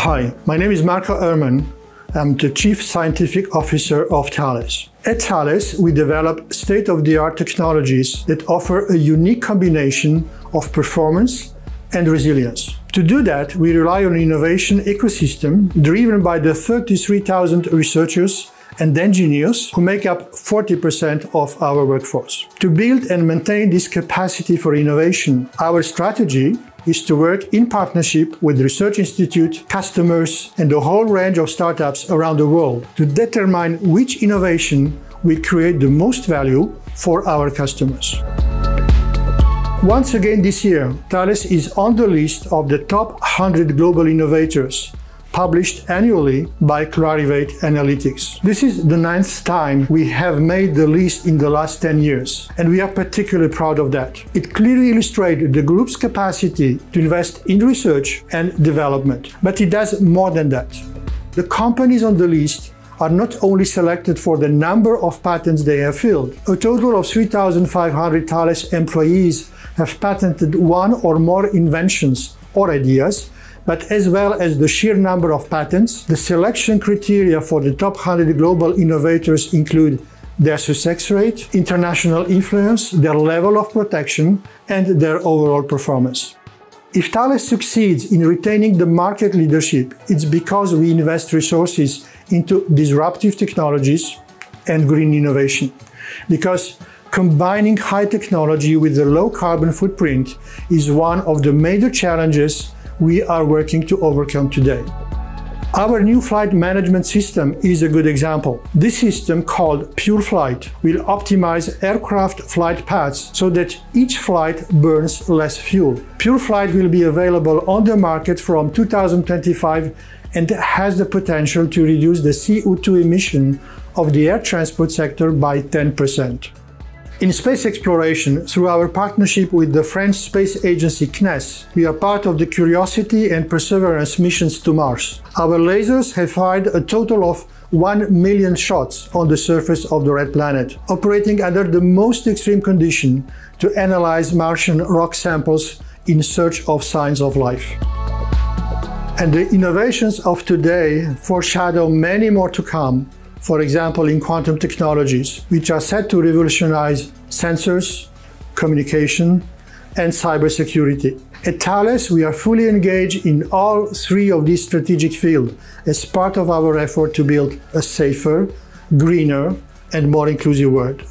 Hi, my name is Marko Erman. I'm the Chief Scientific Officer of Thales. At Thales, we develop state-of-the-art technologies that offer a unique combination of performance and resilience. To do that, we rely on an innovation ecosystem driven by the 33,000 researchers and engineers who make up 40% of our workforce. To build and maintain this capacity for innovation, our strategy is to work in partnership with research institute, customers, and a whole range of startups around the world to determine which innovation will create the most value for our customers. Once again this year, Thales is on the list of the top 100 global innovators published annually by Clarivate Analytics. This is the ninth time we have made the list in the last 10 years, and we are particularly proud of that. It clearly illustrates the group's capacity to invest in research and development, but it does more than that. The companies on the list are not only selected for the number of patents they have filed. A total of 3,500 Thales employees have patented one or more inventions or ideas, but as well as the sheer number of patents. The selection criteria for the top 100 global innovators include their success rate, international influence, their level of protection, and their overall performance. If Thales succeeds in retaining the market leadership, it's because we invest resources into disruptive technologies and green innovation. Because combining high technology with a low carbon footprint is one of the major challenges we are working to overcome today. Our new flight management system is a good example. This system, called PureFlyt, will optimize aircraft flight paths so that each flight burns less fuel. PureFlyt will be available on the market from 2025 and has the potential to reduce the CO2 emission of the air transport sector by 10%. In space exploration, through our partnership with the French space agency CNES, we are part of the Curiosity and Perseverance missions to Mars. Our lasers have fired a total of 1 million shots on the surface of the red planet, operating under the most extreme condition to analyze Martian rock samples in search of signs of life. And the innovations of today foreshadow many more to come for example, in quantum technologies, which are set to revolutionize sensors, communication, and cybersecurity. At Thales, we are fully engaged in all three of these strategic fields as part of our effort to build a safer, greener, and more inclusive world.